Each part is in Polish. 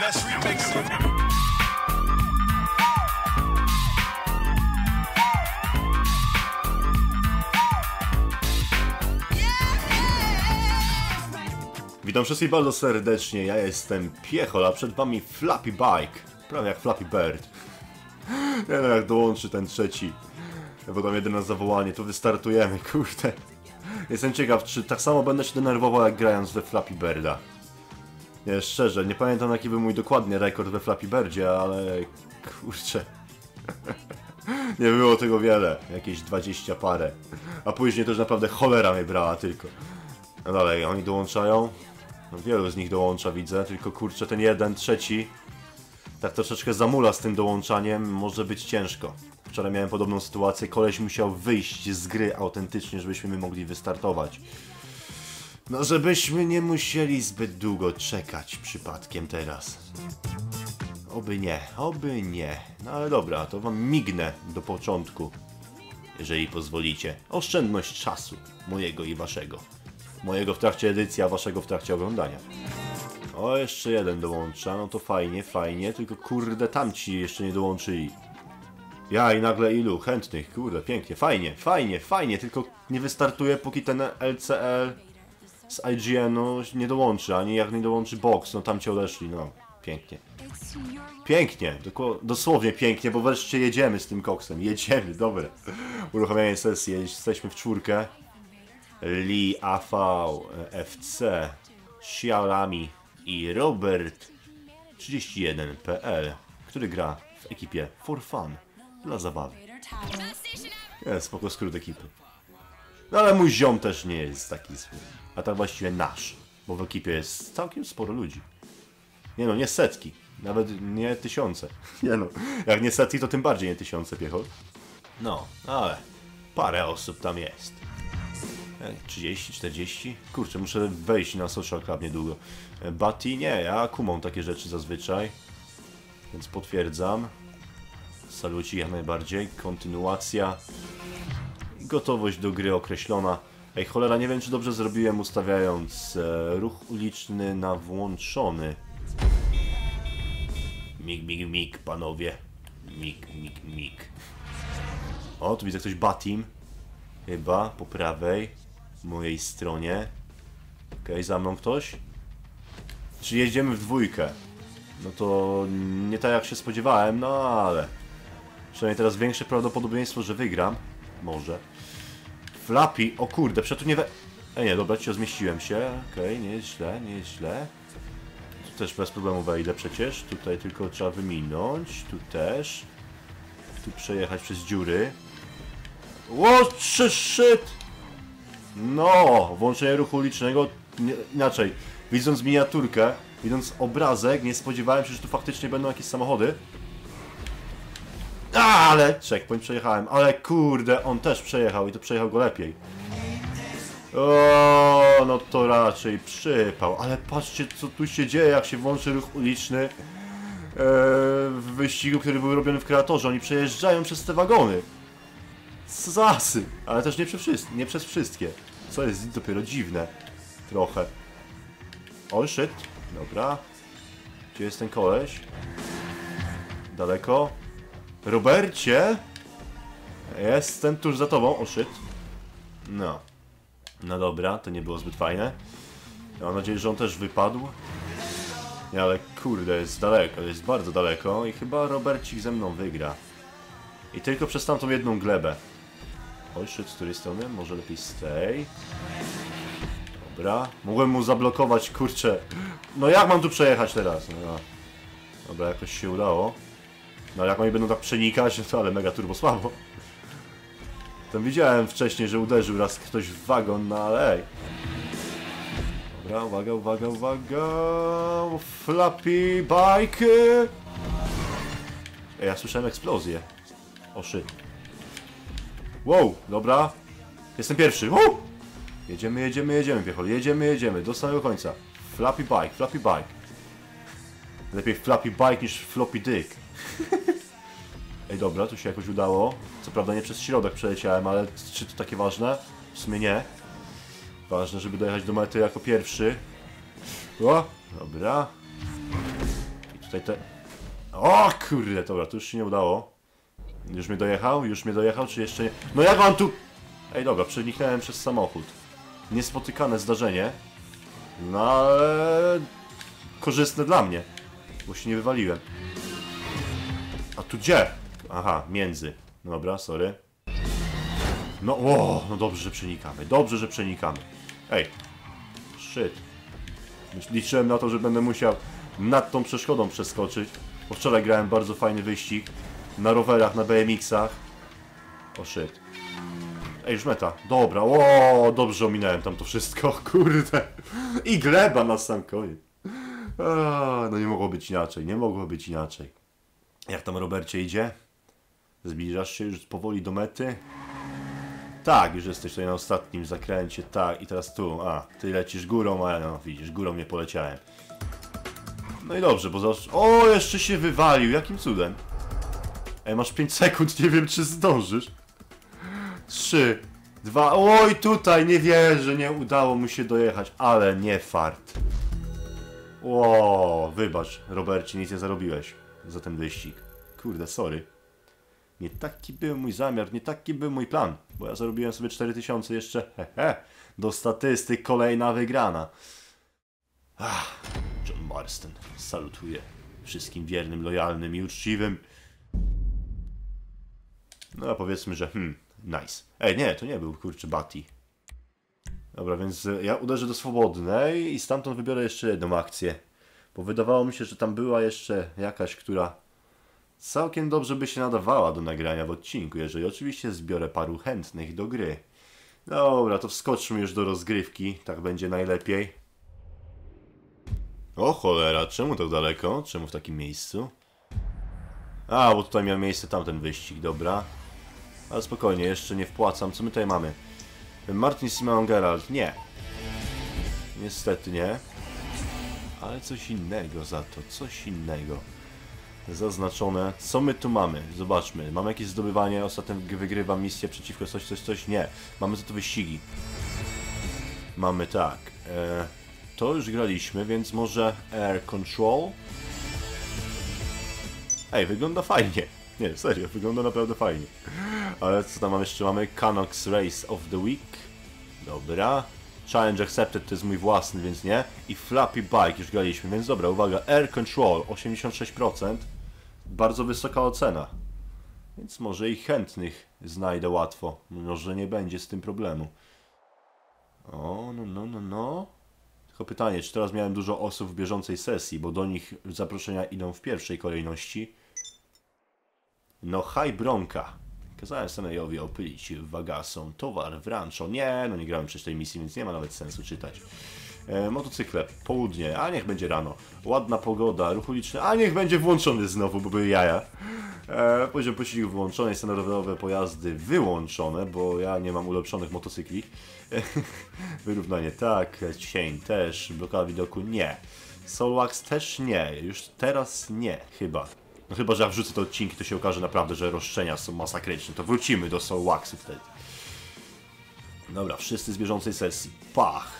Let's remix it. Witam wszystkich bardzo serdecznie, ja jestem Piechol, a przed wami Flappy Bike. Prawie jak Flappy Bird. Nie no, jak dołączy ten trzeci. Bo tam jedyne zawołanie, to wystartujemy, kurde. Jestem ciekaw, czy tak samo będę się denerwował jak grając we Flappy Birda. Nie, szczerze, nie pamiętam jaki był mój dokładnie rekord we Flappy Birdzie, ale kurczę. Nie było tego wiele, jakieś 20 parę. A później już naprawdę cholera mnie brała tylko. No dalej, oni dołączają. No, wielu z nich dołącza, widzę, tylko kurczę, ten jeden, trzeci tak troszeczkę zamula z tym dołączaniem, może być ciężko. Wczoraj miałem podobną sytuację, koleś musiał wyjść z gry autentycznie, żebyśmy my mogli wystartować. No, żebyśmy nie musieli zbyt długo czekać przypadkiem teraz. Oby nie, oby nie. No ale dobra, to wam mignę do początku, jeżeli pozwolicie. Oszczędność czasu, mojego i waszego. Mojego w trakcie edycji, a waszego w trakcie oglądania. O, jeszcze jeden dołącza, no to fajnie, fajnie, tylko kurde tamci jeszcze nie dołączyli. Ja i nagle ilu chętnych, kurde, pięknie, fajnie, fajnie, fajnie, tylko nie wystartuje póki ten LCL z IGN-u nie dołączy, ani jak nie dołączy box, no tam cię odeszli, no, pięknie. Pięknie, dosłownie pięknie, bo wreszcie jedziemy z tym koksem, jedziemy, dobra. Uruchamianie sesji, jesteśmy w czwórkę. Lee AV, FC, Xiaolami i Robert 31.pl, który gra w ekipie For Fun, dla zabawy. Jest spoko skrót ekipy. No ale mój ziom też nie jest taki zły. A tak właściwie nasz, bo w ekipie jest całkiem sporo ludzi. Nie no, nie setki, nawet nie tysiące. Nie no, jak nie setki, to tym bardziej nie tysiące piechot. No, ale parę osób tam jest. Jak 30, 40? Kurczę, muszę wejść na Social Club niedługo. E, Buddy? Nie, ja kumam takie rzeczy zazwyczaj. Więc potwierdzam. Saluci jak najbardziej. Kontynuacja. Gotowość do gry określona. Ej, cholera, nie wiem czy dobrze zrobiłem ustawiając e, ruch uliczny na włączony. Mig, mig, mig, panowie. Mig, mig, mig. O, tu widzę ktoś Batim. Chyba, po prawej. Mojej stronie. Okej, za mną ktoś? Czy jedziemy w dwójkę? No to nie tak jak się spodziewałem, no ale... Przynajmniej teraz większe prawdopodobieństwo, że wygram. Może. Flappy, o kurde, przecież tu nie we... Ej, nie, dobra, ci zmieściłem się. Okej, nie jest źle, nie jest źle. Tu też bez problemu wejdę przecież. Tutaj tylko trzeba wyminąć. Tu też. Tu przejechać przez dziury. What shit! No, włączenie ruchu ulicznego, nie, inaczej, widząc miniaturkę, widząc obrazek, nie spodziewałem się, że tu faktycznie będą jakieś samochody. Ale checkpoint przejechałem, ale kurde, on też przejechał i to przejechał go lepiej. O, no to raczej przypał, ale patrzcie co tu się dzieje, jak się włączy ruch uliczny e, w wyścigu, który był robiony w kreatorze. Oni przejeżdżają przez te wagony. Zasy, ale też nie, przy nie przez wszystkie. Co jest dopiero dziwne. Trochę. O shit. Dobra. Gdzie jest ten koleś? Daleko. Robercie? Jestem tuż za tobą. O shit. No. No dobra, to nie było zbyt fajne. Ja mam nadzieję, że on też wypadł. Nie, ale kurde, jest daleko, jest bardzo daleko i chyba Robercik ze mną wygra. I tylko przez tamtą jedną glebę. Oj, szedł z której strony? Może lepiej z tej. Dobra. Mogłem mu zablokować, kurczę. No jak mam tu przejechać teraz? No. Dobra, jakoś się udało. No jak oni będą tak przenikać, to ale mega turbo słabo. Tam widziałem wcześniej, że uderzył raz ktoś w wagon, no ale ej. Dobra, uwaga, uwaga, uwaga. Flappy bike. Ej, ja słyszałem eksplozję. O shit. Wow, dobra. Jestem pierwszy. Wow! Jedziemy, jedziemy, jedziemy, piechol. Jedziemy, jedziemy. Do samego końca. Flappy bike, flappy bike. Lepiej flappy bike niż floppy dick. Ej, dobra, tu się jakoś udało. Co prawda nie przez środek przeleciałem, ale czy to takie ważne? W sumie nie. Ważne, żeby dojechać do mety jako pierwszy. O, dobra. I tutaj te... O kurde, dobra, to już się nie udało. Już mnie dojechał? Już mnie dojechał, czy jeszcze nie? No jak mam tu... Ej, dobra, przeniknąłem przez samochód. Niespotykane zdarzenie. No ale... Korzystne dla mnie. Bo się nie wywaliłem. Tu gdzie? Aha, między. Dobra, sorry. No, o, no dobrze, że przenikamy. Dobrze, że przenikamy. Ej. Shit. Liczyłem na to, że będę musiał nad tą przeszkodą przeskoczyć. Bo wczoraj grałem bardzo fajny wyścig. Na rowerach, na BMX-ach. O shit. Ej, już meta. Dobra, o, dobrze ominąłem tam to wszystko, kurde. I gleba na sam koniec. A, no nie mogło być inaczej, nie mogło być inaczej. Jak tam Robercie idzie? Zbliżasz się już powoli do mety? Tak, już jesteś tutaj na ostatnim zakręcie, tak, i teraz tu, a, ty lecisz górą, a ja, no widzisz, górą nie poleciałem. No i dobrze, bo zaraz... O, jeszcze się wywalił, jakim cudem? Ej, masz 5 sekund, nie wiem czy zdążysz. 3, 2, oj tutaj, nie wierzę, nie udało mu się dojechać, ale nie fart. O, wybacz, Robercie, nic nie zarobiłeś za ten wyścig. Kurde, sorry. Nie taki był mój zamiar, nie taki był mój plan, bo ja zarobiłem sobie 4000 jeszcze, hehe, do statystyk kolejna wygrana. Ach, John Marston, salutuję wszystkim wiernym, lojalnym i uczciwym. No a powiedzmy, że hmm, nice. Ej, nie, to nie był kurczę Batty. Dobra, więc ja uderzę do swobodnej i stamtąd wybiorę jeszcze jedną akcję. Bo wydawało mi się, że tam była jeszcze jakaś, która całkiem dobrze by się nadawała do nagrania w odcinku, jeżeli oczywiście zbiorę paru chętnych do gry. Dobra, to wskoczmy już do rozgrywki, tak będzie najlepiej. O cholera, czemu tak daleko? Czemu w takim miejscu? A, bo tutaj miał miejsce tamten wyścig, dobra. Ale spokojnie, jeszcze nie wpłacam. Co my tutaj mamy? Martin Simon Geralt. Nie. Niestety nie. Ale coś innego za to, coś innego. Zaznaczone. Co my tu mamy? Zobaczmy. Mamy jakieś zdobywanie, ostatnio wygrywa misję przeciwko coś, coś, coś. Nie. Mamy za to wyścigi. Mamy tak. E, to już graliśmy, więc może Air Control. Ej, wygląda fajnie. Nie, serio, wygląda naprawdę fajnie. Ale co tam mamy jeszcze? Mamy Canucks Race of the Week. Dobra. Challenge Accepted to jest mój własny, więc nie. I Flappy Bike już graliśmy, więc dobra, uwaga. Air Control 86%. Bardzo wysoka ocena. Więc może i chętnych znajdę łatwo. Może nie będzie z tym problemu. O, no, no, no, no. Tylko pytanie, czy teraz miałem dużo osób w bieżącej sesji, bo do nich zaproszenia idą w pierwszej kolejności. No haj Bronka. Kazałem Senejowi opylić wagasą towar w rancho. Nie, no nie grałem przecież tej misji, więc nie ma nawet sensu czytać. E, motocykle, południe, a niech będzie rano. Ładna pogoda, ruch uliczny, a niech będzie włączony znowu, bo były jaja. E, poziom pościgu wyłączony, standardowe pojazdy wyłączone, bo ja nie mam ulepszonych motocykli. Wyrównanie tak, cień też, blokada widoku nie. Soulwax też nie, już teraz nie, chyba. No chyba, że jak wrzucę te odcinki, to się okaże naprawdę, że roszczenia są masakryczne. To wrócimy do Soulwaxu wtedy. Dobra, wszyscy z bieżącej sesji. Pach.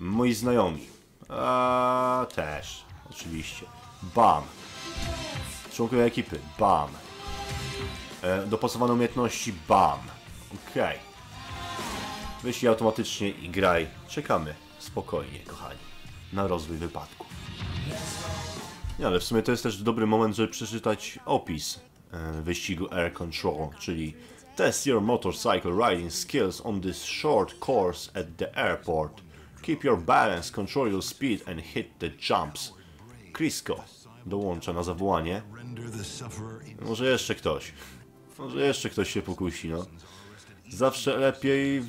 Moi znajomi. A też. Oczywiście. Bam. Członkowie ekipy. Bam. E, dopasowane umiejętności. Bam. Okej. Wyślij automatycznie i graj. Czekamy. Spokojnie, kochani. Na rozwój wypadku. Nie, ale w sumie to jest też dobry moment, żeby przeczytać opis e, wyścigu Air Control, czyli Test your motorcycle riding skills on this short course at the airport. Keep your balance, control your speed and hit the jumps. Crisco dołącza na zawołanie. Może jeszcze ktoś. Może jeszcze ktoś się pokusi, no. Zawsze lepiej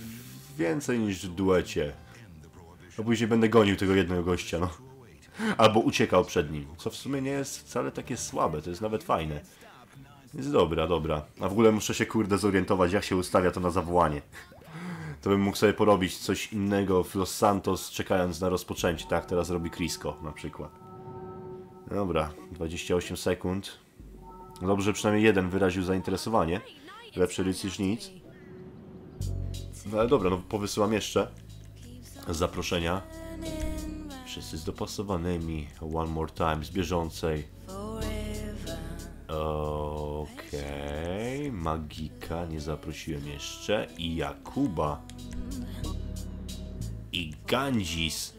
więcej niż w duecie. A później będę gonił tego jednego gościa, no. Albo uciekał przed nim. Co w sumie nie jest wcale takie słabe, to jest nawet fajne. Jest dobra, dobra. A w ogóle muszę się kurde zorientować, jak się ustawia to na zawołanie. To bym mógł sobie porobić coś innego w Los Santos, czekając na rozpoczęcie, tak teraz robi Crisco na przykład. Dobra, 28 sekund. Dobrze, przynajmniej jeden wyraził zainteresowanie. Lepszy ryc niż nic. No ale dobra, no powysyłam jeszcze zaproszenia Wszyscy z dopasowanymi. One more time z bieżącej. Okej. Magika nie zaprosiłem jeszcze. I Jakuba. I Gandzis.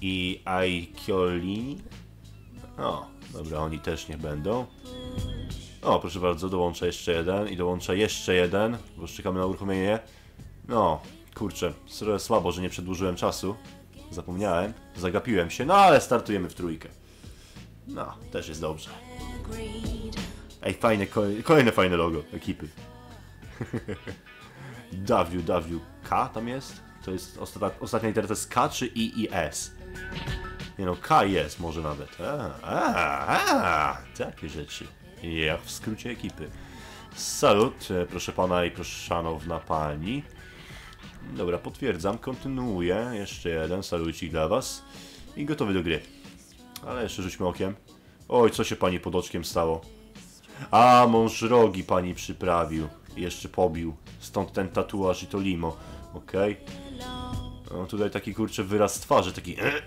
I Aikioli. O, dobra, oni też nie będą. O, proszę bardzo, dołącza jeszcze jeden i dołącza jeszcze jeden, bo już czekamy na uruchomienie. No, kurczę, słabo, że nie przedłużyłem czasu. Zapomniałem, zagapiłem się, no ale startujemy w trójkę. No, też jest dobrze. Ej, fajne, kolej- kolejne fajne logo ekipy. WWK tam jest? To jest ostatnia, ostatnia litera to jest K czy I i S? Nie no, K jest może nawet. A, a, a, takie rzeczy. Jak w skrócie ekipy. Salut, e, proszę pana i proszę szanowna pani. Dobra, potwierdzam, kontynuuję. Jeszcze jeden salucik dla was. I gotowy do gry. Ale jeszcze rzućmy okiem. Oj, co się pani pod oczkiem stało? A, mąż rogi pani przyprawił. Jeszcze pobił. Stąd ten tatuaż i to limo. Okej. No tutaj taki kurczę wyraz twarzy, taki... e, e,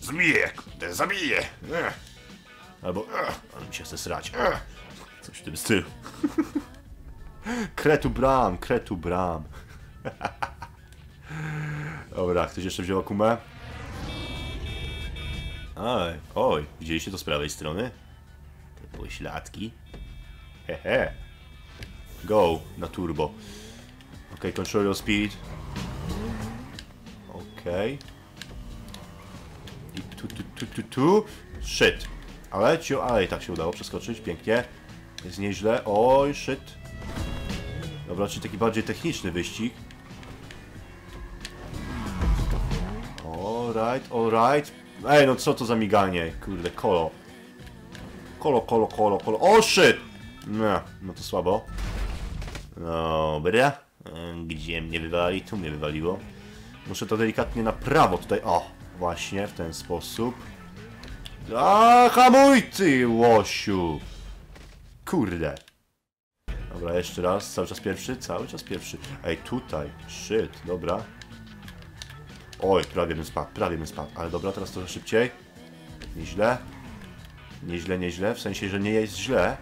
Zmiję, kurde, zabiję. e. Albo... Ale mi się chce srać. Coś w tym stylu. Kretu bram, kretu bram. Dobra, ktoś jeszcze wziął akumę? Oj, oj, widzieliście to z prawej strony? Te pośladki. Hehe. Go, na turbo. Ok, control your speed. Okej. I tu, tu, tu, tu, tu. Shit. Ale, ci, ale i tak się udało przeskoczyć, pięknie. Jest nieźle. Oj, shit. Dobra, czyli taki bardziej techniczny wyścig. Alright, alright. Ej, no co to za miganie? Kurde, kolo. Kolo, kolo, kolo, kolo. O, shit! No, no to słabo. Dobra. Gdzie mnie wywali? Tu mnie wywaliło. Muszę to delikatnie na prawo tutaj. O, właśnie w ten sposób. A, hamuj ty, łosiu! Kurde. Dobra, jeszcze raz. Cały czas pierwszy? Cały czas pierwszy. Ej, tutaj. Shit, dobra. Oj, prawie bym spadł, prawie bym spadł. Ale dobra, teraz trochę szybciej. Nieźle. Nieźle, nieźle. W sensie, że nie jest źle.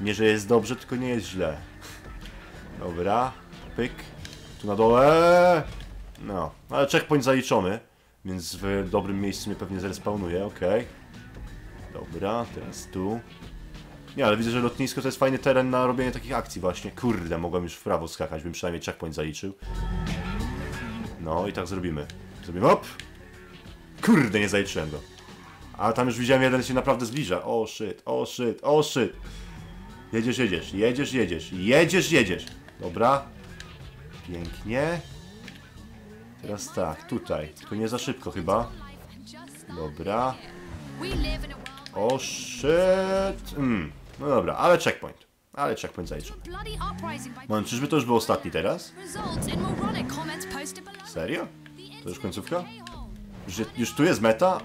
Nie, że jest dobrze, tylko nie jest źle. Dobra. Pyk. Tu na dole. No, ale checkpoint zaliczony. Więc w dobrym miejscu mnie pewnie zrespawnuje, okej. Dobra, teraz tu. Nie, ale widzę, że lotnisko to jest fajny teren na robienie takich akcji właśnie. Kurde, mogłem już w prawo skakać, bym przynajmniej checkpoint zaliczył. No i tak zrobimy. Zrobimy hop! Kurde, nie zaliczyłem go. A tam już widziałem, jeden się naprawdę zbliża. O shit, o shit, o shit. Jedziesz, jedziesz, jedziesz, jedziesz, jedziesz, jedziesz. Dobra. Pięknie. Teraz tak, tutaj. Tylko nie za szybko chyba. Dobra. O shit. Mm. No dobra, ale checkpoint. Ale checkpoint zaliczył. Moment, czyżby to już był ostatni teraz? Serio? To już końcówka? Już, już tu jest meta?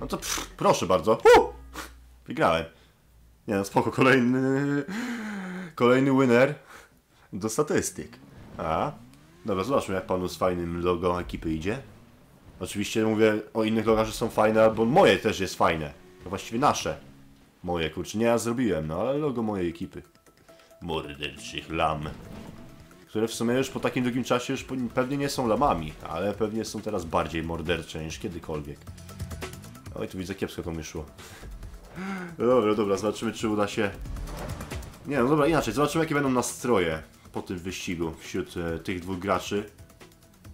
No to pff, proszę bardzo. Uh! Wygrałem. Nie no, spoko, kolejny... Kolejny winner do statystyk. A? Dobra, zobaczmy jak panu z fajnym logo ekipy idzie. Oczywiście mówię o innych logach, że są fajne, albo moje też jest fajne. To właściwie nasze. Moje, kurczę, nie ja zrobiłem, no ale logo mojej ekipy. Morderczych lam. Które w sumie już po takim długim czasie już pewnie nie są lamami, ale pewnie są teraz bardziej mordercze niż kiedykolwiek. Oj, tu widzę kiepsko to mi szło. No Dobra, dobra, zobaczymy czy uda się... Nie, no dobra, inaczej, zobaczymy jakie będą nastroje po tym wyścigu wśród e, tych dwóch graczy.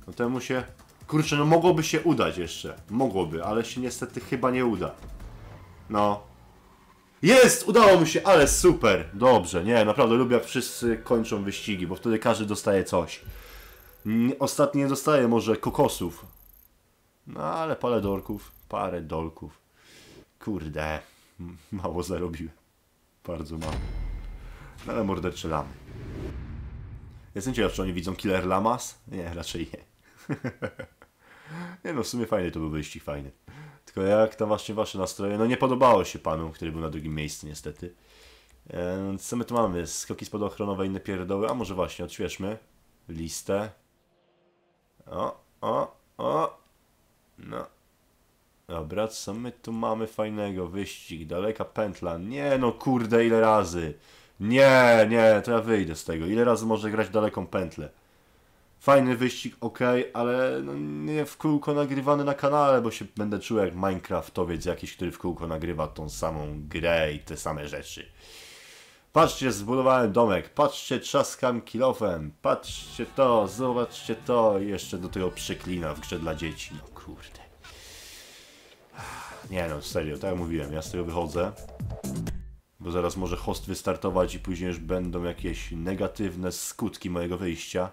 No temu się... Kurczę, no mogłoby się udać jeszcze. Mogłoby, ale się niestety chyba nie uda. No. Jest! Udało mi się, ale super! Dobrze, nie, naprawdę lubię jak wszyscy kończą wyścigi, bo wtedy każdy dostaje coś. Nie- Ostatni nie dostaje może kokosów. No ale parę dorków, parę dolków. Kurde, mało zarobiłem. Bardzo mało. No ale mordercze lamy. Jestem ciekaw, czy oni widzą Killer Lamas? Nie, raczej nie. nie no, w sumie fajny to był wyścig, fajny. Tylko jak tam właśnie wasze nastroje? No nie podobało się panu, który był na drugim miejscu niestety. Co my tu mamy? Skoki spadochronowe, inne pierdoły. A może właśnie, odświeżmy listę. O, o, o. Dobra, co my tu mamy fajnego? Wyścig, daleka pętla. Nie no, kurde, ile razy? Nie, nie, to ja wyjdę z tego. Ile razy może grać daleką pętlę? Fajny wyścig, ok, ale no nie w kółko nagrywany na kanale, bo się będę czuł jak Minecraftowiec jakiś, który w kółko nagrywa tą samą grę i te same rzeczy. Patrzcie, zbudowałem domek, patrzcie, trzaskam kilofem, patrzcie to, zobaczcie to jeszcze do tego przeklina w grze dla dzieci. No kurde. Nie no, serio, tak jak mówiłem, ja z tego wychodzę. Bo zaraz może host wystartować i później już będą jakieś negatywne skutki mojego wyjścia.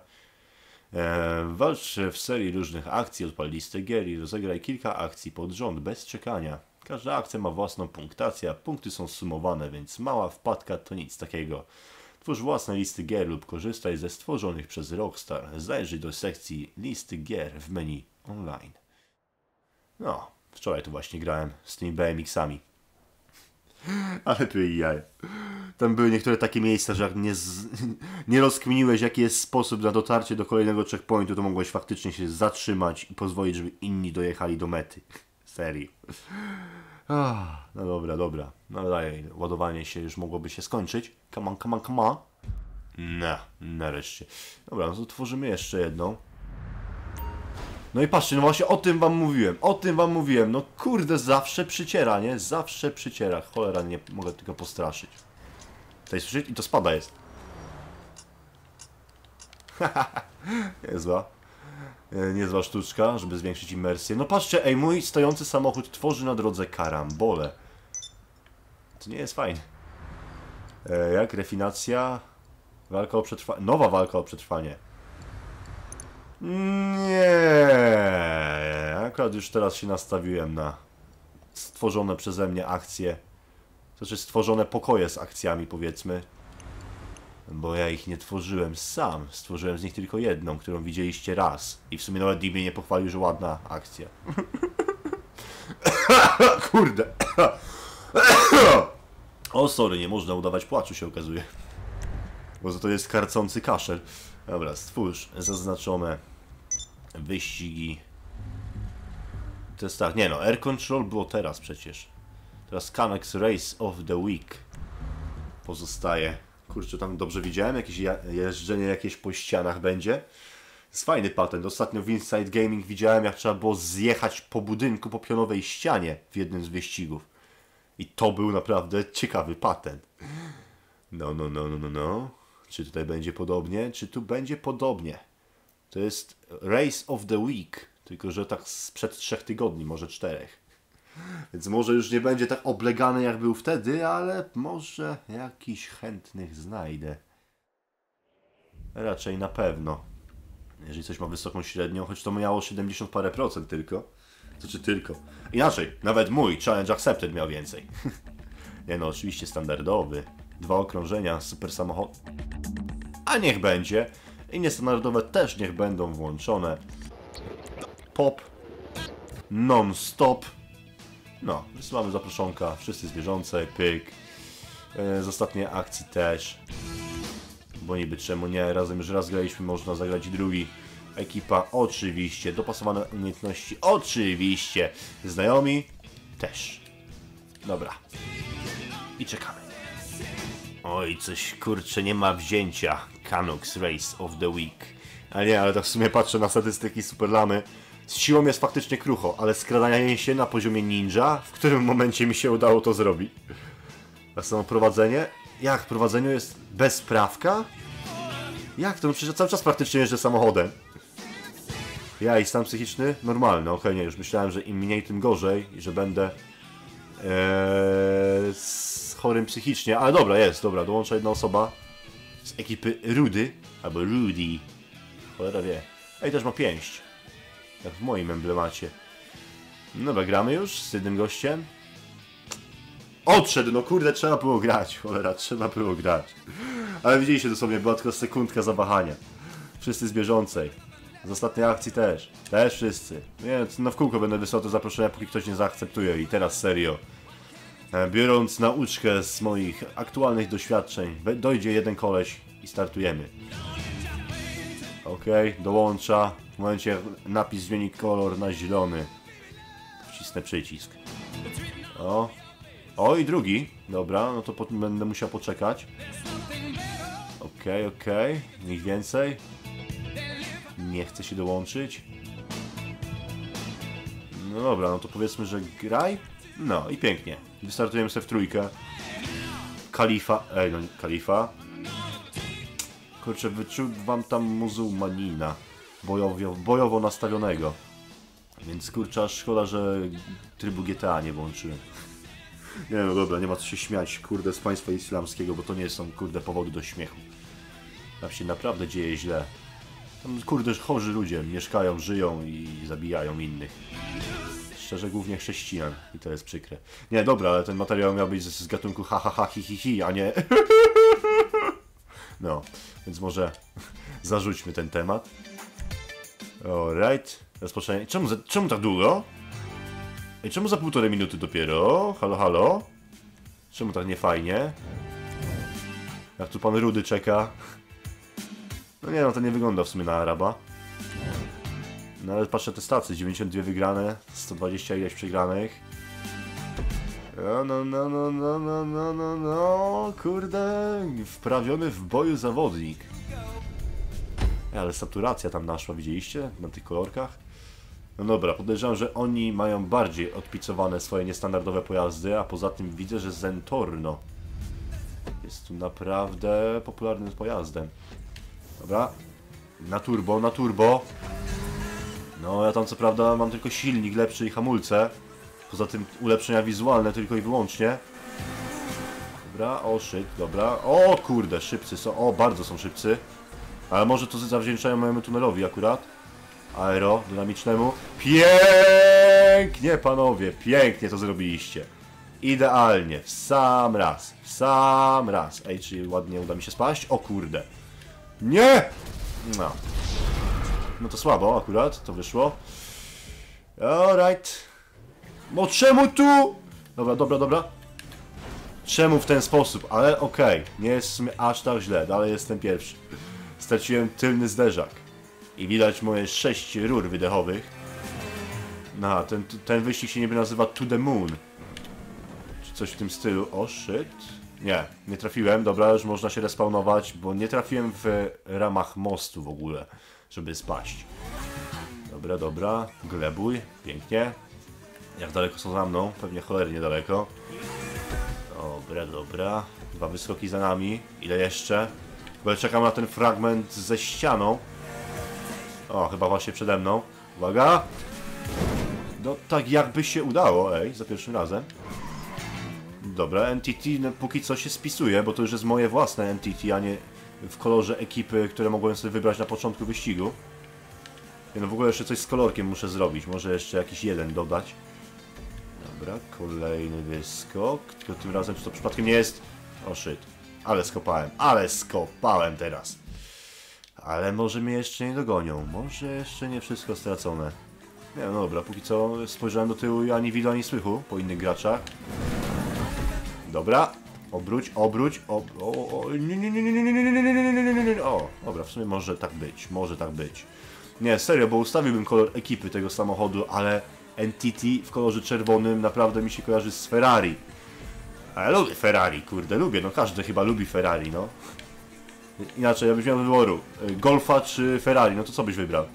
Eee, walcz w serii różnych akcji, odpal listę gier i rozegraj kilka akcji pod rząd, bez czekania. Każda akcja ma własną punktację, a punkty są sumowane, więc mała wpadka to nic takiego. Twórz własne listy gier lub korzystaj ze stworzonych przez Rockstar. Zajrzyj do sekcji listy gier w menu online. No, wczoraj tu właśnie grałem z tymi BMX-ami. Ale tu i jaja. Tam były niektóre takie miejsca, że jak nie, z... nie rozkminiłeś, jaki jest sposób na dotarcie do kolejnego checkpointu, to mogłeś faktycznie się zatrzymać i pozwolić, żeby inni dojechali do mety. Serio. Ah, no dobra, dobra. No dalej, ładowanie się już mogłoby się skończyć. Come on, come on, come on. No, nareszcie. Dobra, no to tworzymy jeszcze jedną. No i patrzcie, no właśnie o tym wam mówiłem, o tym wam mówiłem. No kurde, zawsze przyciera, nie? Zawsze przyciera. Cholera, nie mogę tylko postraszyć. Tutaj słyszycie? I to spada jest. Niezła. E, Niezła sztuczka, żeby zwiększyć imersję. No patrzcie, ej, mój stojący samochód tworzy na drodze karambole. To nie jest fajne. E, jak? Refinacja? Walka o przetrwanie. Nowa walka o przetrwanie. Nie, akurat już teraz się nastawiłem na stworzone przeze mnie akcje. Znaczy stworzone pokoje z akcjami, powiedzmy. Bo ja ich nie tworzyłem sam. Stworzyłem z nich tylko jedną, którą widzieliście raz. I w sumie nawet nikt mnie nie pochwalił, że ładna akcja. Kurde. o, sorry, nie można udawać płaczu, się okazuje. Bo to jest karcący kaszel. Dobra, stwórz zaznaczone wyścigi. To jest tak, nie no, Air Control było teraz przecież. Teraz Canucks Race of the Week pozostaje. Kurczę, tam dobrze widziałem, jakieś ja- jeżdżenie jakieś po ścianach będzie. Jest fajny patent. Ostatnio w Inside Gaming widziałem, jak trzeba było zjechać po budynku, po pionowej ścianie w jednym z wyścigów. I to był naprawdę ciekawy patent. No, no, no, no, no, no. Czy tutaj będzie podobnie? Czy tu będzie podobnie? To jest Race of the Week, tylko że tak sprzed trzech tygodni, może czterech. Więc może już nie będzie tak oblegany jak był wtedy, ale może jakiś chętnych znajdę. Raczej na pewno. Jeżeli coś ma wysoką średnią, choć to miało 70 parę procent tylko. Znaczy tylko. Inaczej, nawet mój Challenge Accepted miał więcej. nie no, oczywiście standardowy. Dwa okrążenia, super samochód. A niech będzie. I niestandardowe też niech będą włączone. Pop. Non-stop. No, wysyłamy zaproszonka. Wszyscy zwierzące, pyk. E, Z ostatniej akcji też. Bo niby czemu nie, razem już raz graliśmy, można zagrać drugi. Ekipa oczywiście, dopasowane umiejętności oczywiście. Znajomi też. Dobra. I czekamy. Oj, coś kurczę, nie ma wzięcia. Canucks Race of the Week. Ale nie, ale tak w sumie patrzę na statystyki Superlamy. Z siłą jest faktycznie krucho, ale skradanie się na poziomie ninja, w którym momencie mi się udało to zrobić. A samo prowadzenie? Jak w prowadzeniu jest bezprawka? Jak to? No przecież cały czas praktycznie jeżdżę samochodem. Ja i stan psychiczny? Normalny, okej, nie, już myślałem, że im mniej, tym gorzej i że będę Eee, chorym psychicznie, ale dobra, jest, dobra, dołącza jedna osoba z ekipy Rudy, albo Rudy, cholera wie. Ej, też ma pięść, jak w moim emblemacie. No Dobra, gramy już z jednym gościem. Odszedł, no kurde, trzeba było grać, cholera, trzeba było grać. Ale widzieliście dosłownie, była tylko sekundka zawahania. Wszyscy z bieżącej. Z ostatniej akcji też. Też wszyscy. Nie, no w kółko będę wysłał to zaproszenia, póki ktoś nie zaakceptuje. I teraz serio. E, Biorąc nauczkę z moich aktualnych doświadczeń, dojdzie jeden koleś i startujemy. Okej, dołącza. W momencie jak napis zmieni kolor na zielony. wcisnę przycisk. O. O i drugi. Dobra, no to będę musiał poczekać. Okej, okej. Niech więcej. Nie chce się dołączyć. No dobra, no to powiedzmy, że graj. No i pięknie. Wystartujemy sobie w trójkę. Kalifa. Ej, no kalifa. Kurczę, wyczuwam tam muzułmanina. Bojowo, bojowo nastawionego. Więc kurczę, szkoda, że trybu GTA nie włączyłem. Nie no dobra, nie ma co się śmiać, kurde, z państwa islamskiego, bo to nie są, kurde, powody do śmiechu. Tam się naprawdę dzieje źle. Tam, kurde, chorzy ludzie mieszkają, żyją i zabijają innych. Szczerze, głównie chrześcijan i to jest przykre. Nie, dobra, ale ten materiał miał być z, z gatunku ha ha ha hi hi hi, a nie... No, więc może zarzućmy ten temat. Alright, rozpoczynamy. Czemu, za, czemu tak długo? Ej, czemu za półtorej minuty dopiero? Halo, halo? Czemu tak niefajnie? Jak tu pan Rudy czeka? No nie no, to nie wygląda w sumie na Araba. No ale patrzę te stacje, 92 wygrane, 120 ileś przegranych. No, no, no, no, no, no, no, no, no, kurde, wprawiony w boju zawodnik. Ale saturacja tam naszła, widzieliście? Na tych kolorkach? No dobra, podejrzewam, że oni mają bardziej odpicowane swoje niestandardowe pojazdy, a poza tym widzę, że Zentorno jest tu naprawdę popularnym pojazdem. Dobra, na turbo, na turbo. No, ja tam co prawda mam tylko silnik lepszy i hamulce. Poza tym ulepszenia wizualne tylko i wyłącznie. Dobra, o dobra. O kurde, szybcy są, o bardzo są szybcy. Ale może to zawdzięczają mojemu tunelowi akurat. Aerodynamicznemu. Pięknie panowie, pięknie to zrobiliście. Idealnie, w sam raz, w sam raz. Ej, czy ładnie uda mi się spaść? O kurde. Nie! No. No to słabo akurat, to wyszło. Alright. No czemu tu? Dobra, dobra, dobra. Czemu w ten sposób? Ale okej, nie jest aż tak źle, dalej jestem pierwszy. Straciłem tylny zderzak. I widać moje sześć rur wydechowych. No, ten, ten wyścig się niby nazywa To The Moon. Czy coś w tym stylu. O, shit. Nie, nie trafiłem. Dobra, już można się respawnować, bo nie trafiłem w ramach mostu w ogóle, żeby spaść. Dobra, dobra. Glebuj. Pięknie. Jak daleko są za mną? Pewnie cholernie daleko. Dobra, dobra. Dwa wyskoki za nami. Ile jeszcze? Bo czekam na ten fragment ze ścianą. O, chyba właśnie przede mną. Uwaga! No tak jakby się udało, ej, za pierwszym razem. Dobra, NTT no, póki co się spisuje, bo to już jest moje własne NTT, a nie w kolorze ekipy, które mogłem sobie wybrać na początku wyścigu. No w ogóle jeszcze coś z kolorkiem muszę zrobić, może jeszcze jakiś jeden dodać. Dobra, kolejny wyskok, tylko tym razem czy to przypadkiem nie jest... O shit, ale skopałem, ale skopałem teraz. Ale może mnie jeszcze nie dogonią, może jeszcze nie wszystko stracone. Nie no dobra, póki co spojrzałem do tyłu i ani widu, ani słychu po innych graczach. Dobra, obróć, obróć, ob... O, o, dobra, w sumie może tak być, może tak być. Nie, serio, bo ustawiłbym kolor ekipy tego samochodu, ale NTT w kolorze czerwonym naprawdę mi się kojarzy z Ferrari. A ja lubię Ferrari, kurde, lubię, no każdy chyba lubi Ferrari, no. Inaczej, ja byś miał wyboru, Golfa czy Ferrari, no to co byś wybrał?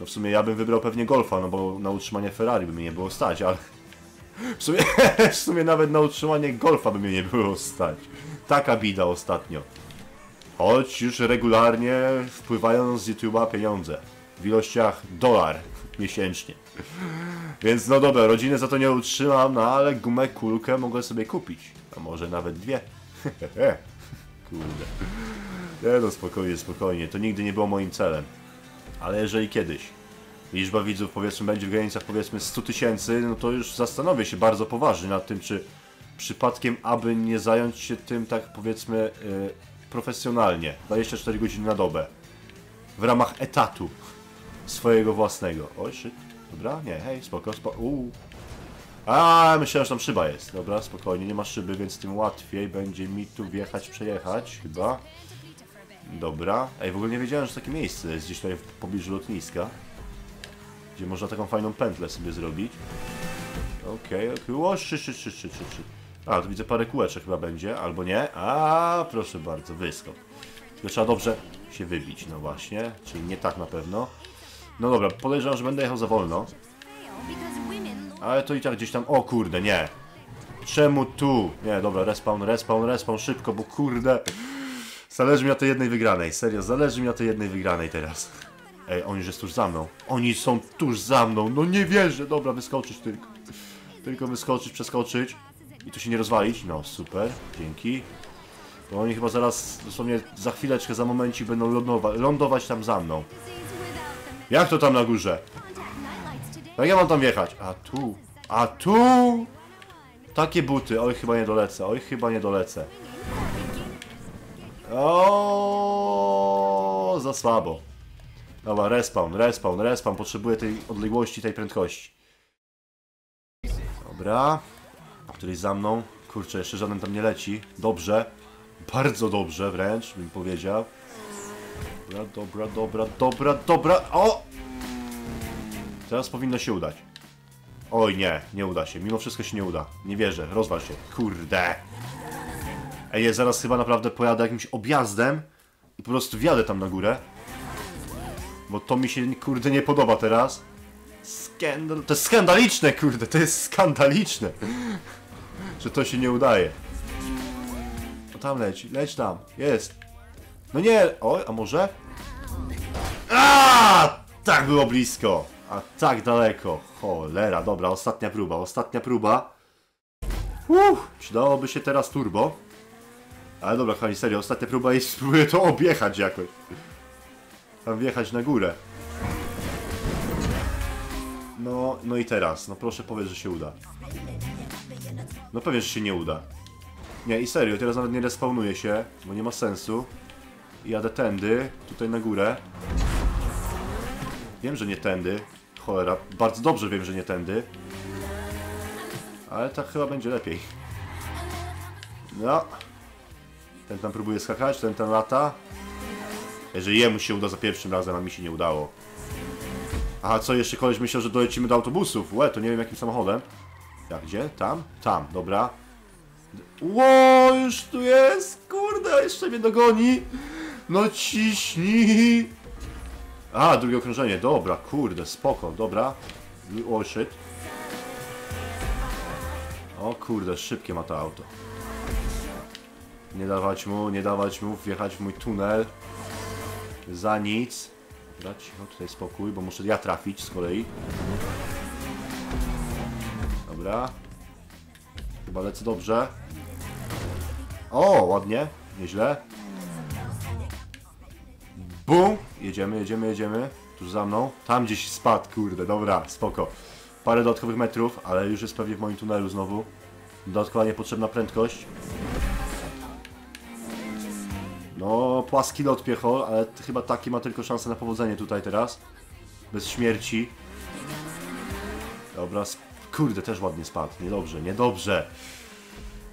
No w sumie ja bym wybrał pewnie Golfa, no bo na utrzymanie Ferrari by mnie nie było stać, ale... W sumie, w sumie nawet na utrzymanie Golfa by mnie nie było stać. Taka bida ostatnio. Choć już regularnie wpływają z YouTube'a pieniądze. W ilościach dolar miesięcznie. Więc no dobra, rodziny za to nie utrzymam, no ale gumę kulkę mogę sobie kupić. A może nawet dwie. Kurde. Nie no, spokojnie, spokojnie. To nigdy nie było moim celem. Ale jeżeli kiedyś liczba widzów powiedzmy będzie w granicach powiedzmy 100 tysięcy, no to już zastanowię się bardzo poważnie nad tym, czy przypadkiem aby nie zająć się tym tak powiedzmy yy, profesjonalnie, 24 godziny na dobę, w ramach etatu swojego własnego. Oj, shit. Dobra, nie, hej, spoko, spoko. Uuu. A, myślałem, że tam szyba jest. Dobra, spokojnie, nie ma szyby, więc tym łatwiej będzie mi tu wjechać, przejechać, chyba. Dobra. Ej, w ogóle nie wiedziałem, że takie miejsce jest gdzieś tutaj w pobliżu lotniska. Gdzie można taką fajną pętlę sobie zrobić. Okej, okej, o, szy, szy, szy, szy. A, tu widzę parę kółeczek chyba będzie, albo nie. A, proszę bardzo, wyskok. Tylko trzeba dobrze się wybić, no właśnie, czyli nie tak na pewno. No dobra, podejrzewam, że będę jechał za wolno, ale to i tak gdzieś tam, o kurde, nie. Czemu tu? Nie, dobra, respawn, respawn, respawn, szybko, bo kurde. Zależy mi na tej jednej wygranej, serio, zależy mi na tej jednej wygranej teraz. Ej, on już jest tuż za mną. Oni są tuż za mną, no nie wierzę. Dobra, wyskoczyć tylko. Tylko wyskoczyć, przeskoczyć. I tu się nie rozwalić. No, super, dzięki. Bo oni chyba zaraz, dosłownie za chwileczkę, za momencik będą lądować, lądować tam za mną. Jak to tam na górze? Today. Jak ja mam tam wjechać? A tu, a tu! Takie buty, oj chyba nie dolecę, oj chyba nie dolecę. O, za słabo. Dobra, respawn, respawn, respawn, potrzebuję tej odległości, tej prędkości. Dobra, któryś za mną. Kurczę, jeszcze żaden tam nie leci. Dobrze, bardzo dobrze wręcz, bym powiedział. Dobra, dobra, dobra, dobra, dobra, o! Teraz powinno się udać. Oj nie, nie uda się. Mimo wszystko się nie uda. Nie wierzę, rozwal się. Kurde. Ej, zaraz chyba naprawdę pojadę jakimś objazdem i po prostu wjadę tam na górę. Bo to mi się kurde nie podoba teraz. Skandal... To jest skandaliczne, kurde, to jest skandaliczne. Że to się nie udaje. No tam leci, leć tam, jest. No nie, oj, a może? A, tak było blisko. A tak daleko. Cholera, dobra, ostatnia próba, ostatnia próba. Uff, przydałoby się teraz turbo. Ale dobra, kochani, serio, ostatnia próba i spróbuję to objechać jakoś. Tam wjechać na górę. No, no i teraz, no proszę powiedz, że się uda. No pewnie, że się nie uda. Nie, i serio, teraz nawet nie respawnuję się, bo nie ma sensu. Jadę tędy, tutaj na górę. Wiem, że nie tędy. Cholera, bardzo dobrze wiem, że nie tędy. Ale tak chyba będzie lepiej. No. Ten tam próbuje skakać, ten tam lata. Jeżeli jemu się uda za pierwszym razem, a mi się nie udało. Aha, co jeszcze koleś myślał, że dolecimy do autobusów. Łe, to nie wiem jakim samochodem. Jak, gdzie? Tam? Tam, dobra. Ło, już tu jest! Kurde, jeszcze mnie dogoni! No ciśnij! A, drugie okrążenie, dobra, kurde, spoko, dobra. O, shit. O kurde, szybkie ma to auto. Nie dawać mu, nie dawać mu wjechać w mój tunel. Za nic. Dobra, cicho, tutaj spokój, bo muszę ja trafić z kolei. Dobra. Chyba lecę dobrze. O, ładnie, nieźle. Bum! Jedziemy, jedziemy, jedziemy. Tuż za mną. Tam gdzieś spadł, kurde, dobra, spoko. Parę dodatkowych metrów, ale już jest pewnie w moim tunelu znowu. Dodatkowa niepotrzebna prędkość. No, płaski lot piechol, ale chyba taki ma tylko szansę na powodzenie tutaj teraz. Bez śmierci. Dobra, kurde, też ładnie spadł. Niedobrze, niedobrze.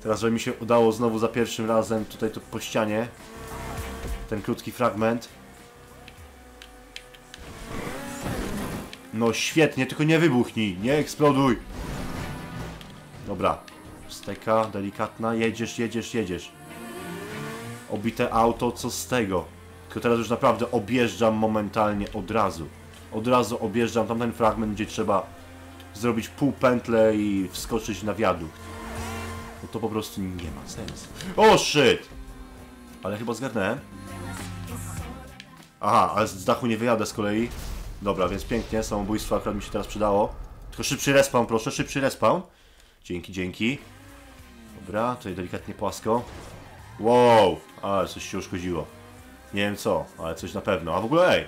Teraz, żeby mi się udało znowu za pierwszym razem tutaj to po ścianie. Ten krótki fragment. No świetnie, tylko nie wybuchnij, nie eksploduj. Dobra, steka delikatna, jedziesz, jedziesz, jedziesz. Obite auto, co z tego? Tylko teraz już naprawdę objeżdżam momentalnie od razu. Od razu objeżdżam tamten fragment, gdzie trzeba zrobić pół pętlę i wskoczyć na wiadukt. No to po prostu nie ma sensu. O shit! Ale chyba zgarnąłem. Aha, ale z dachu nie wyjadę z kolei. Dobra, więc pięknie, samobójstwo akurat mi się teraz przydało. Tylko szybszy respawn, proszę, szybszy respawn. Dzięki, dzięki. Dobra, tutaj delikatnie płasko. Wow, ale coś się uszkodziło. Nie wiem co, ale coś na pewno. A w ogóle ej,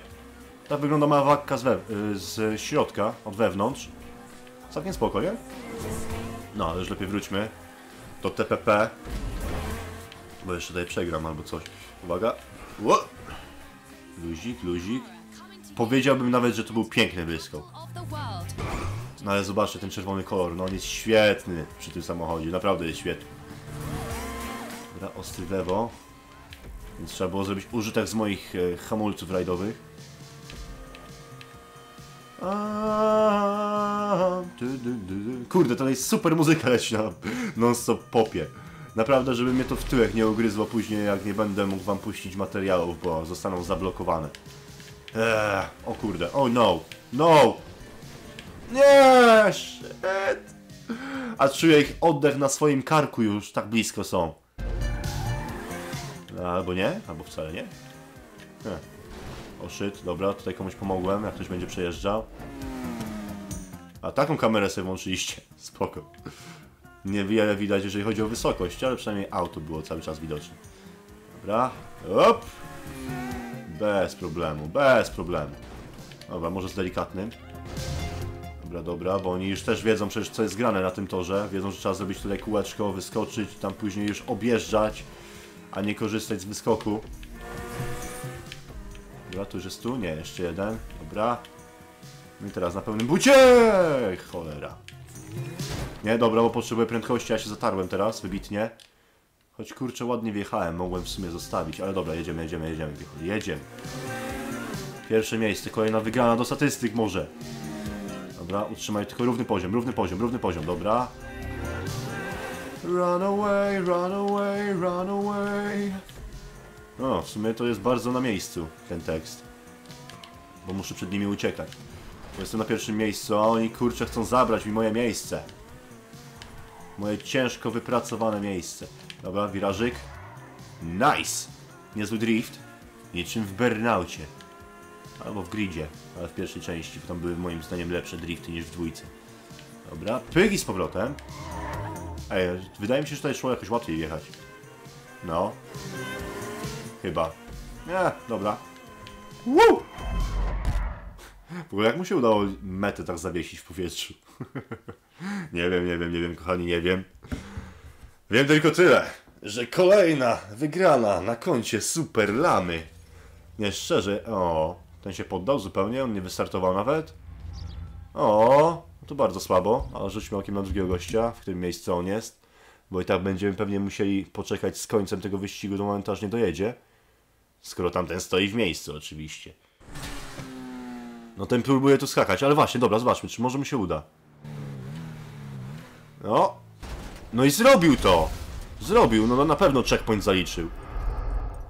tak wygląda mała wakka z, y, z środka, od wewnątrz. Całkiem spoko, nie? No, ale już lepiej wróćmy do TPP. Bo jeszcze tutaj przegram albo coś. Uwaga. Ło! Luzik, luzik. Powiedziałbym nawet, że to był piękny world. No ale zobaczcie, ten czerwony kolor, no on jest świetny przy tym samochodzie, naprawdę jest świetny. Dobra, ostry lewo. Więc trzeba było zrobić użytek z moich e, hamulców rajdowych. Kurde, to jest super muzyka leci na non-stop popie. Naprawdę, żeby mnie to w tyłek nie ugryzło później, jak nie będę mógł wam puścić materiałów, bo zostaną zablokowane. Eee, o kurde, oh no, no! Nie, shit! A czuję ich oddech na swoim karku już, tak blisko są. Albo nie, albo wcale nie. nie. O shit, dobra, tutaj komuś pomogłem, jak ktoś będzie przejeżdżał. A taką kamerę sobie włączyliście, spoko. Niewiele widać, jeżeli chodzi o wysokość, ale przynajmniej auto było cały czas widoczne. Dobra, op! Bez problemu, bez problemu. Dobra, może z delikatnym. Dobra, dobra, bo oni już też wiedzą przecież co jest grane na tym torze. Wiedzą, że trzeba zrobić tutaj kółeczko, wyskoczyć, tam później już objeżdżać, a nie korzystać z wyskoku. Dobra, tu już jest tu? Nie, jeszcze jeden. Dobra. No i teraz na pełnym bucie! Cholera. Nie, dobra, bo potrzebuję prędkości, ja się zatarłem teraz, wybitnie. Choć kurczę, ładnie wjechałem, mogłem w sumie zostawić, ale dobra, jedziemy, jedziemy, jedziemy, jedziemy. Pierwsze miejsce, kolejna wygrana do statystyk może. Dobra, utrzymaj tylko równy poziom, równy poziom, równy poziom, dobra. Run away, run away, run away. No, w sumie to jest bardzo na miejscu ten tekst. Bo muszę przed nimi uciekać. Jestem na pierwszym miejscu, a oni kurczę chcą zabrać mi moje miejsce. Moje ciężko wypracowane miejsce. Dobra, wirażyk. Nice! Niezły drift. Niczym w Burnaucie. Albo w gridzie, ale w pierwszej części, bo tam były moim zdaniem lepsze drifty niż w dwójce. Dobra, pygi z powrotem. Ej, wydaje mi się, że tutaj szło jakoś łatwiej jechać. No. Chyba. Nie, dobra. Woo! W ogóle jak mu się udało metę tak zawiesić w powietrzu? nie wiem, nie wiem, nie wiem, kochani, nie wiem. Wiem tylko tyle, że kolejna wygrana na koncie Super Lamy. Nie, szczerze, o, ten się poddał zupełnie, on nie wystartował nawet. O, bardzo słabo, ale rzućmy okiem na drugiego gościa, w którym miejscu on jest. Bo i tak będziemy pewnie musieli poczekać z końcem tego wyścigu do momentu, aż nie dojedzie. Skoro tamten stoi w miejscu, oczywiście. No ten próbuje tu skakać, ale właśnie, dobra, zobaczmy, czy może mu się uda. No. No i zrobił to! Zrobił, no na pewno checkpoint zaliczył.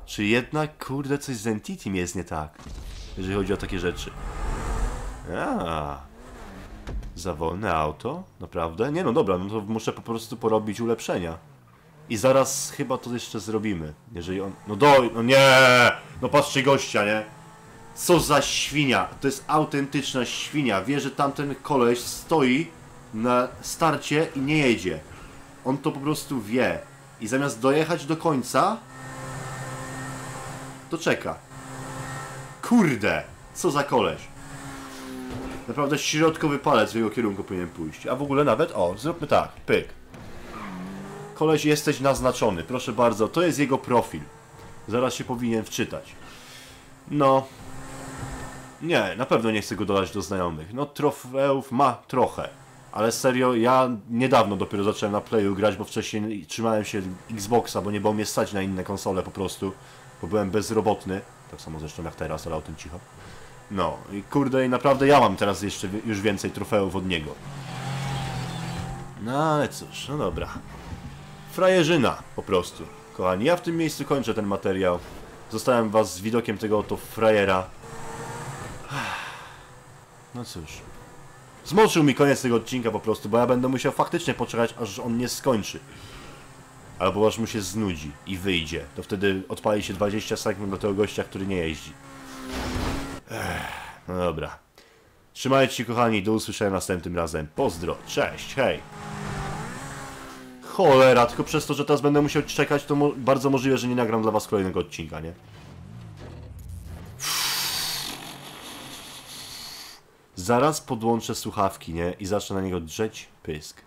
Czy jednak, kurde, coś z Entity jest nie tak, jeżeli chodzi o takie rzeczy. A, Za wolne auto? Naprawdę? Nie no dobra, no to muszę po prostu porobić ulepszenia. I zaraz chyba to jeszcze zrobimy. Jeżeli on... No do... No nie! No patrzcie gościa, nie? Co za świnia! To jest autentyczna świnia. Wie, że tamten koleś stoi na starcie i nie jedzie. On to po prostu wie. I zamiast dojechać do końca, to czeka. Kurde! Co za koleś. Naprawdę środkowy palec w jego kierunku powinien pójść. A w ogóle nawet, o, zróbmy tak, pyk. Koleś, jesteś naznaczony, proszę bardzo, to jest jego profil. Zaraz się powinien wczytać. No. Nie, na pewno nie chcę go dodać do znajomych. No, trofeów ma trochę. Ale serio, ja niedawno dopiero zacząłem na Playu grać, bo wcześniej trzymałem się Xboxa, bo nie było mnie stać na inne konsole po prostu. Bo byłem bezrobotny. Tak samo zresztą jak teraz, ale o tym cicho. No i kurde, i naprawdę ja mam teraz jeszcze już więcej trofeów od niego. No ale cóż, no dobra. Frajerzyna, po prostu. Kochani, ja w tym miejscu kończę ten materiał. Zostałem was z widokiem tego oto frajera. No cóż. Zmoczył mi koniec tego odcinka po prostu, bo ja będę musiał faktycznie poczekać, aż on nie skończy. Albo aż mu się znudzi i wyjdzie. To wtedy odpali się 20 sekund do tego gościa, który nie jeździ. No dobra. Trzymajcie się kochani, do usłyszenia następnym razem. Pozdro, cześć, hej. Cholera, tylko przez to, że teraz będę musiał czekać, to mo bardzo możliwe, że nie nagram dla was kolejnego odcinka, nie? Zaraz podłączę słuchawki, nie? I zacznę na niego drzeć pysk.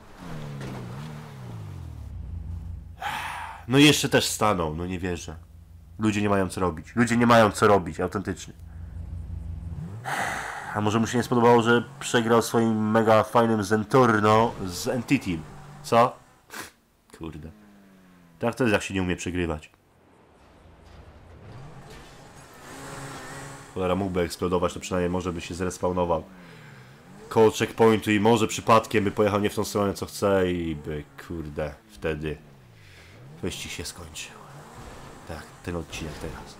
No i jeszcze też stanął, no nie wierzę. Ludzie nie mają co robić. Ludzie nie mają co robić, autentycznie. A może mu się nie spodobało, że przegrał swoim mega fajnym Zentorno z Entity. Co? Kurde. Tak to jest, jak się nie umie przegrywać. Cholera, mógłby eksplodować, to przynajmniej może by się zrespawnował. koło checkpointu i może przypadkiem by pojechał nie w tą stronę co chce i by kurde wtedy wyścig się skończył. Tak, ten odcinek teraz.